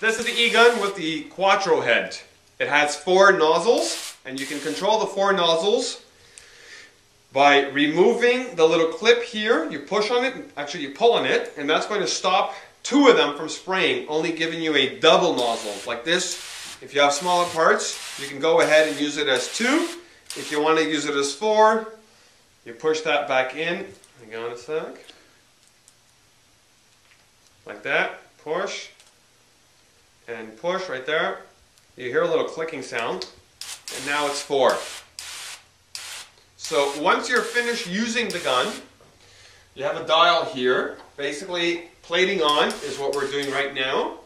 This is the E-gun with the Quattro head. It has four nozzles, and you can control the four nozzles by removing the little clip here. You push on it, actually you pull on it, and that's going to stop two of them from spraying, only giving you a double nozzle. Like this, if you have smaller parts, you can go ahead and use it as two. If you want to use it as four, you push that back in. Hang on a sec. Like that, push and push right there. You hear a little clicking sound, and now it's four. So once you're finished using the gun, you have a dial here. Basically, plating on is what we're doing right now.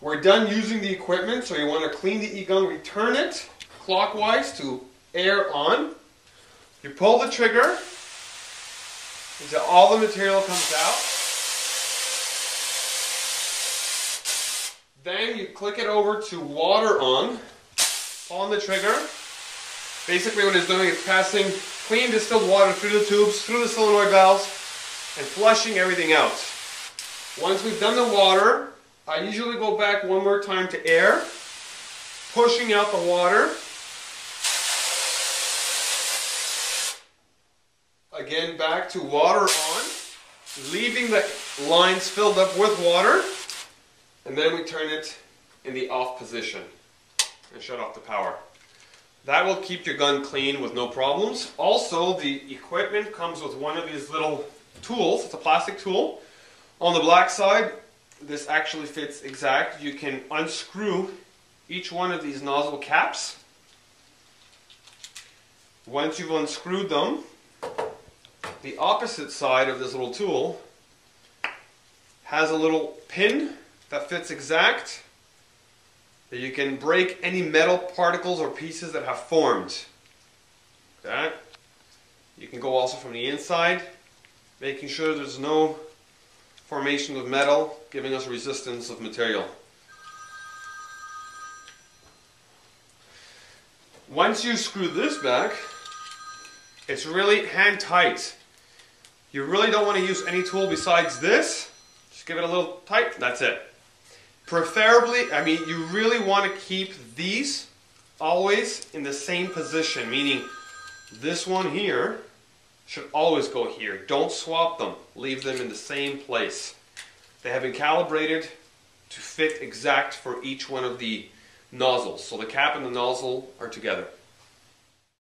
We're done using the equipment, so you want to clean the e-gun, return it clockwise to air on. You pull the trigger until all the material comes out. Then you click it over to water on, on the trigger. Basically what it's doing is passing clean distilled water through the tubes, through the solenoid valves, and flushing everything out. Once we've done the water, I usually go back one more time to air, pushing out the water. Again, back to water on, leaving the lines filled up with water. And then we turn it in the off position and shut off the power. That will keep your gun clean with no problems. Also, the equipment comes with one of these little tools. It's a plastic tool. On the black side, this actually fits exact. You can unscrew each one of these nozzle caps. Once you've unscrewed them, the opposite side of this little tool has a little pin that fits exact. That you can break any metal particles or pieces that have formed. Okay? You can go also from the inside, making sure there's no formation of metal, giving us resistance of material. Once you screw this back, it's really hand tight. You really don't want to use any tool besides this. Just give it a little tight, that's it. Preferably, I mean, you really want to keep these always in the same position, meaning this one here should always go here. Don't swap them. Leave them in the same place. They have been calibrated to fit exact for each one of the nozzles. So the cap and the nozzle are together.